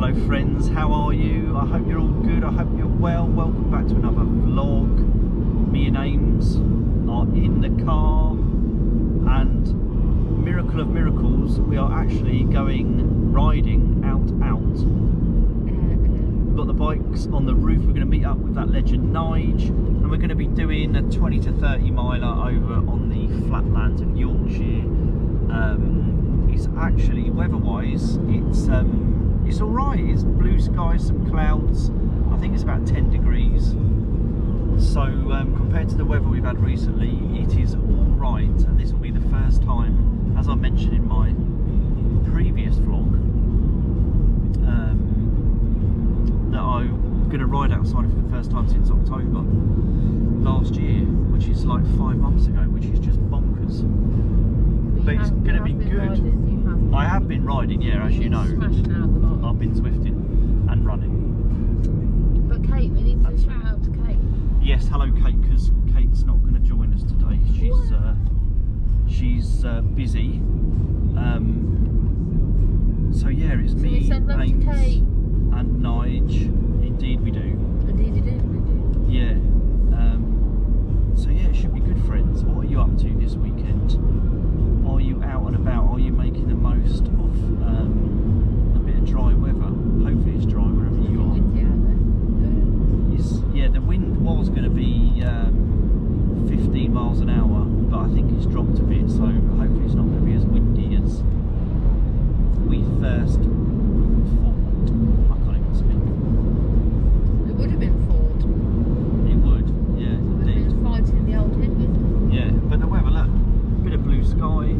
Hello friends, how are you? I hope you're all good, I hope you're well. Welcome back to another vlog. Me and Ames are in the car and miracle of miracles, we are actually going riding out out. We've got the bikes on the roof, we're going to meet up with that legend Nige and we're going to be doing a 20 to 30 miler over on the flatlands of Yorkshire. Um, it's actually weather-wise, it's um, it's all right. It's blue skies, some clouds. I think it's about 10 degrees. So um, compared to the weather we've had recently, it is all right. And this will be the first time, as I mentioned in my previous vlog, um, that I'm going to ride outside for the first time since October last year, which is like five months ago, which is just bonkers. But it's going to be good. I have been riding, yeah, as you know. I've been zwifting and running. But Kate, we need to shout out to Kate. Yes, hello Kate, because Kate's not going to join us today. She's uh, she's uh, busy. Um, so yeah, it's So me, we send love to Ames, Kate. and Nige. Indeed, we do. Indeed you do, we Yeah. Um, so yeah, it should be good, friends. What are you up to this weekend? Are you out and about? Are you making the most of um, a bit of dry weather? Hopefully, it's dry wherever do. you are. Windy out there. It's, yeah, the wind was going to be um, 15 miles an hour, but I think it's dropped a bit, so hopefully it's not going to be as windy as we first thought. I can't even speak. It would have been Ford. It would, yeah, We've indeed. been fighting the old headwind. Yeah, but the weather, look, bit of blue sky.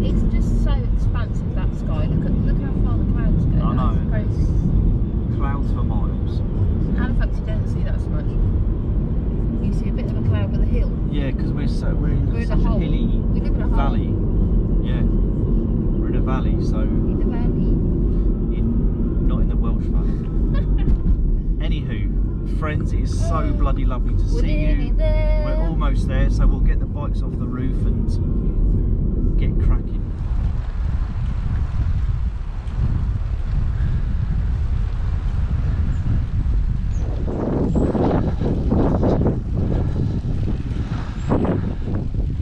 It's just so expansive that sky. Look at look how far the clouds go. I know. That's crazy. Clouds for miles. Halifax you don't see that so much. You see a bit of a cloud with a hill. Yeah, because we're so we're in We're in such a a, hole. hilly We live in a hole. valley. Yeah, we're in a valley, so In the valley. in not in the Welsh valley. Anywho, it is so bloody lovely to see you. We're almost there, so we'll get the bikes off the roof and get cracking.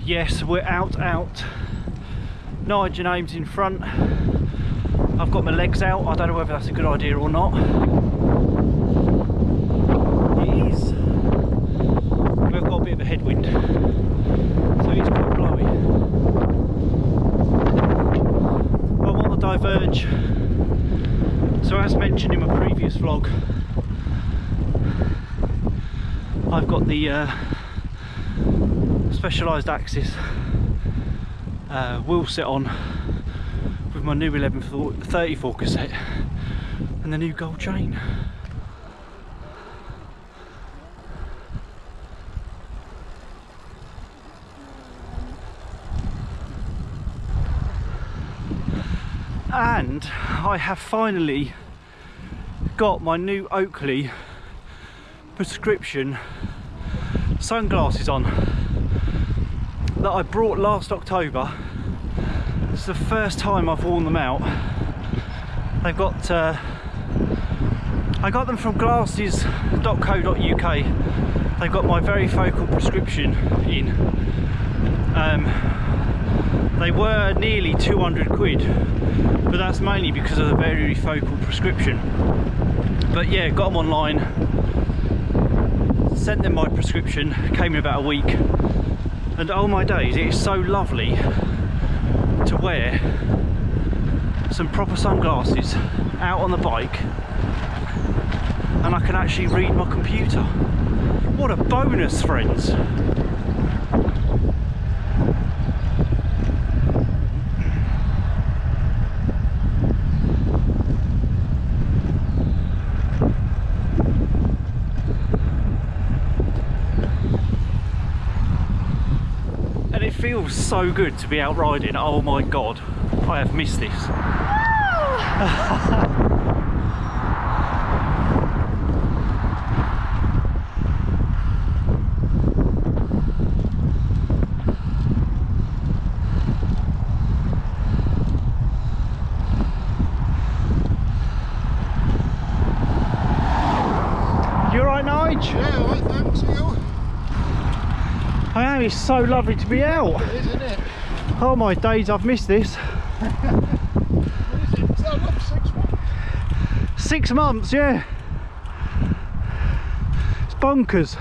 Yes, we're out, out. Nigel Ames in front. I've got my legs out. I don't know whether that's a good idea or not. It is. We've got a bit of a headwind, so it's quite blowy. I'm on the diverge. So as mentioned in my previous vlog, I've got the uh, specialised axis uh, wheel set on with my new 1134 cassette and the new gold chain. And I have finally got my new Oakley prescription sunglasses on that I brought last October. It's the first time I've worn them out. They've got, uh, I got them from glasses.co.uk. They've got my varifocal prescription in. Um, they were nearly 200 quid, but that's mainly because of the varifocal prescription. But yeah, got them online, sent them my prescription, came in about a week, and oh my days, it is so lovely to wear some proper sunglasses out on the bike and I can actually read my computer. What a bonus, friends! Feels so good to be out riding. Oh my god, I have missed this. Ah! Nige? Yeah, all right, thanks. You? It's so lovely to be out. It is, isn't it? Oh my days, I've missed this. What is it? Is that what, six months? Six months, yeah. It's bonkers.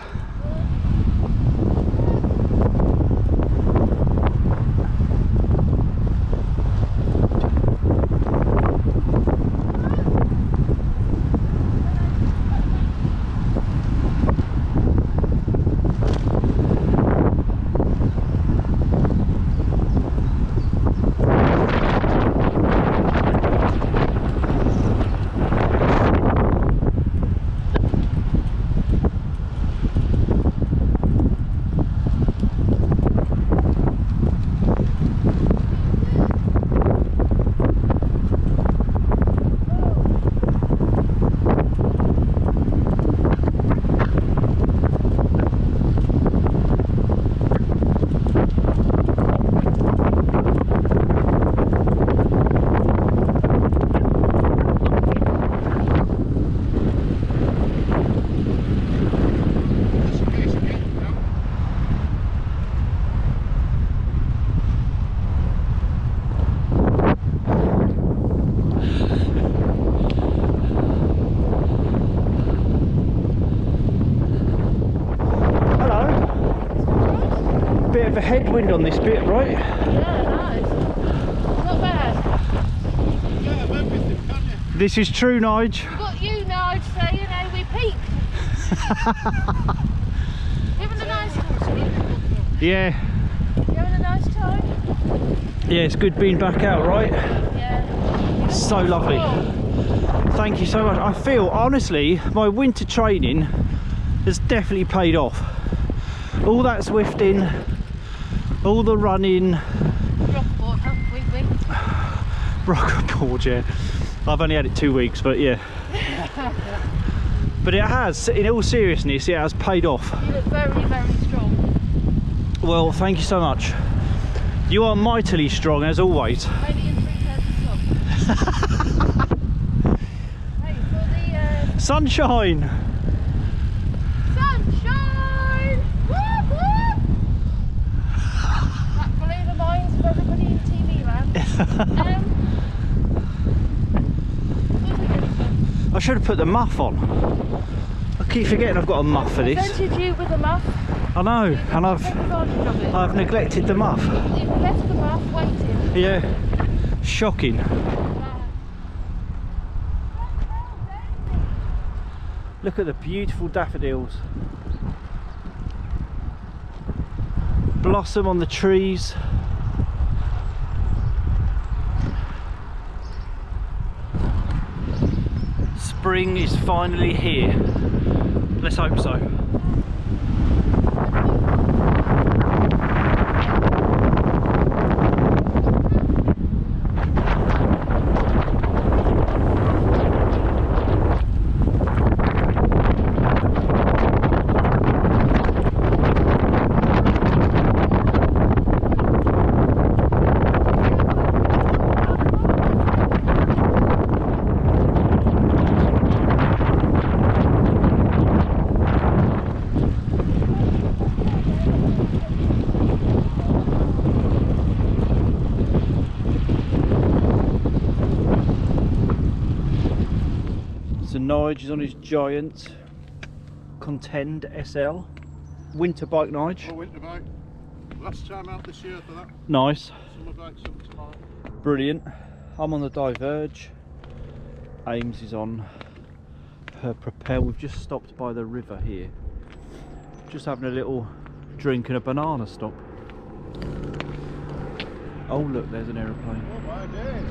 Bit of a headwind on this bit, right? Yeah, nice. Not bad. You get of everything, can't you? This is true, Nige. We've got you to say, you know, we peaked. Having a nice time. Yeah. You having a nice time? Yeah, it's good being back out, right? Yeah. So lovely. Thank you so much. I feel, honestly, my winter training has definitely paid off. All that Zwifting, all the running, Rockboard, huh? Wink, wink. rocker board, yeah. I've only had it two weeks, but yeah. but it has, in all seriousness, it has paid off. You look very, very strong. Well, thank you so much. You are mightily strong, as always. Maybe in three pairs of socks. hey, for the uh, sunshine! Um, I? I should have put the muff on. I keep forgetting I've got a muff for this. Presented you with a muff. I know, and I've. I've neglected the muff. You've left the muff waiting. Yeah, shocking. Look at the beautiful daffodils. Blossom on the trees. Spring is finally here. Let's hope so. So Nige is on his giant Contend SL. Winter bike Nige. Oh, winter bike. Last time out this year for that. Nice. Summer bike, some tomorrow. Brilliant. I'm on the Diverge. Ames is on her Propel. We've just stopped by the river here. Just having a little drink and a banana stop. Oh look, there's an aeroplane. Oh, my days.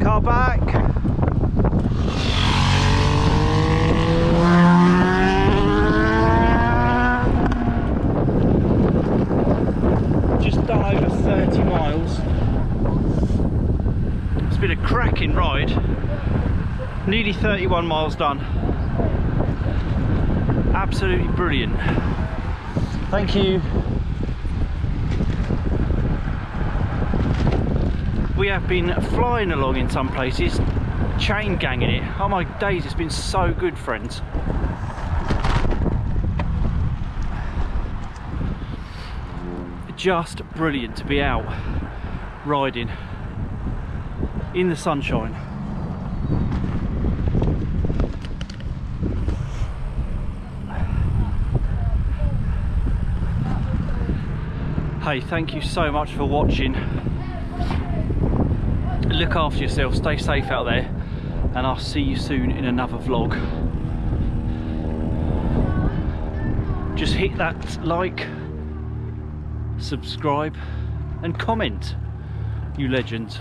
Car back. 31 miles done. Absolutely brilliant. Thank you. We have been flying along in some places, chain ganging it. Oh my days, it's been so good, friends. Just brilliant to be out riding in the sunshine. Hey, thank you so much for watching. Look after yourself, stay safe out there, and I'll see you soon in another vlog. Just hit that like, subscribe, and comment, you legends.